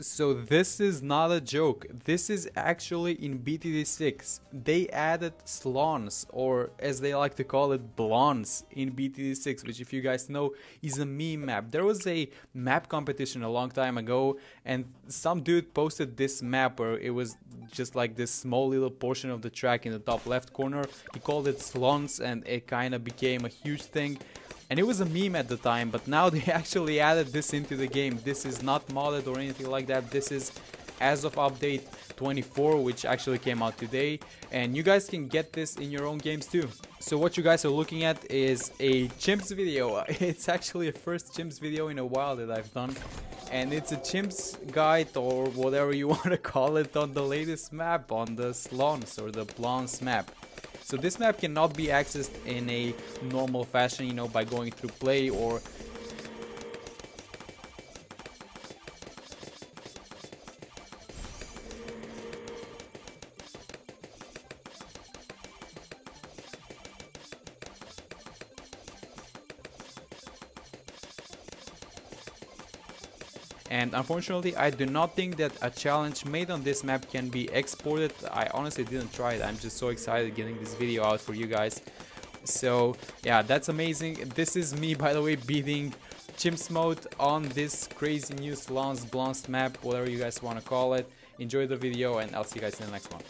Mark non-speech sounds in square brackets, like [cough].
So this is not a joke. This is actually in BTD6. They added slons, or as they like to call it, Blons in BTD6, which if you guys know is a meme map. There was a map competition a long time ago, and some dude posted this map where it was just like this small little portion of the track in the top left corner. He called it slons, and it kind of became a huge thing and it was a meme at the time but now [laughs] they actually added this into the game. This is not modded or anything like that. This is as of update 24 which actually came out today. And you guys can get this in your own games too. So what you guys are looking at is a chimps video. [laughs] It's actually a first chimps video in a while that I've done. And it's a chimps guide or whatever you [laughs] want to call it on the latest map on the slons or the Blons map so this map cannot be accessed in a normal fashion, you know, by going through play or and unfortunately I do not think that a challenge made on this map can be exported. I honestly didn't try it. I'm just so excited getting this video out for you guys. So yeah that's amazing. This is me by the way beating chimps mode on this crazy new slons Blons map whatever you guys want to call it. Enjoy the video and I'll see you guys in the next one